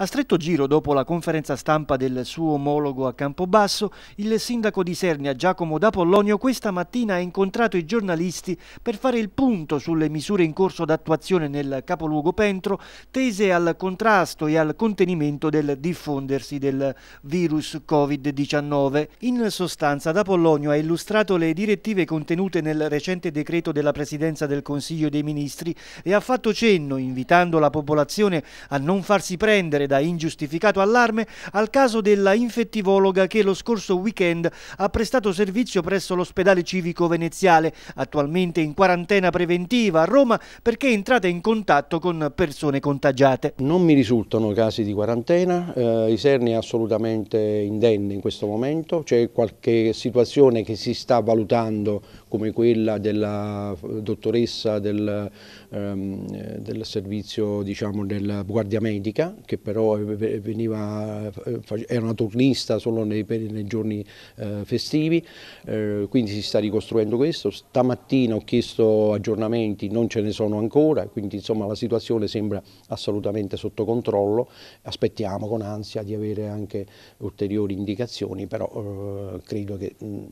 A stretto giro, dopo la conferenza stampa del suo omologo a Campobasso, il sindaco di Sernia Giacomo D'Apollonio questa mattina ha incontrato i giornalisti per fare il punto sulle misure in corso d'attuazione nel capoluogo Pentro tese al contrasto e al contenimento del diffondersi del virus Covid-19. In sostanza D'Apollonio ha illustrato le direttive contenute nel recente decreto della Presidenza del Consiglio dei Ministri e ha fatto cenno, invitando la popolazione a non farsi prendere da ingiustificato allarme al caso della infettivologa che lo scorso weekend ha prestato servizio presso l'ospedale civico veneziale, attualmente in quarantena preventiva a Roma perché è entrata in contatto con persone contagiate. Non mi risultano casi di quarantena, eh, Iserni è assolutamente indenne in questo momento, c'è qualche situazione che si sta valutando come quella della dottoressa del, ehm, del servizio diciamo, della guardia medica che però però veniva, eh, era una turnista solo nei, nei giorni eh, festivi, eh, quindi si sta ricostruendo questo. Stamattina ho chiesto aggiornamenti, non ce ne sono ancora, quindi insomma la situazione sembra assolutamente sotto controllo, aspettiamo con ansia di avere anche ulteriori indicazioni, però eh, credo che... Mh,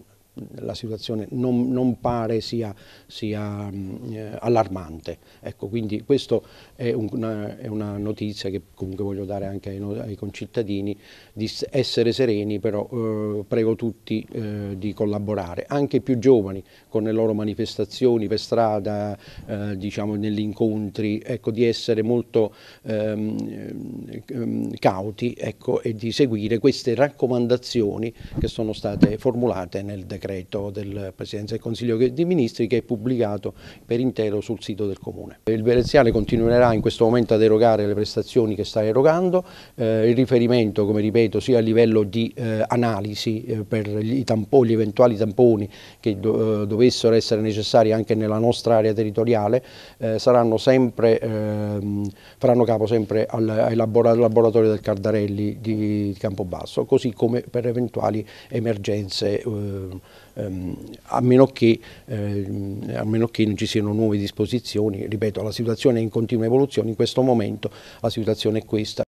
la situazione non, non pare sia, sia eh, allarmante. Ecco, quindi questa è, una, è una notizia che comunque voglio dare anche ai, ai concittadini, di essere sereni, però eh, prego tutti eh, di collaborare, anche i più giovani con le loro manifestazioni per strada, eh, diciamo negli incontri, ecco, di essere molto ehm, ehm, cauti ecco, e di seguire queste raccomandazioni che sono state formulate nel decreto decreto del Presidenza del Consiglio dei Ministri che è pubblicato per intero sul sito del Comune. Il Veneziale continuerà in questo momento ad erogare le prestazioni che sta erogando, eh, il riferimento come ripeto sia a livello di eh, analisi eh, per gli, tamponi, gli, eventuali tamponi che do, eh, dovessero essere necessari anche nella nostra area territoriale eh, saranno sempre, ehm, faranno capo sempre al, al laboratorio del Cardarelli di Campobasso, così come per eventuali emergenze eh, ehm, a, meno che, ehm, a, meno che, non ci siano nuove disposizioni, ripeto la situazione è in continua evoluzione, in questo momento la situazione è questa.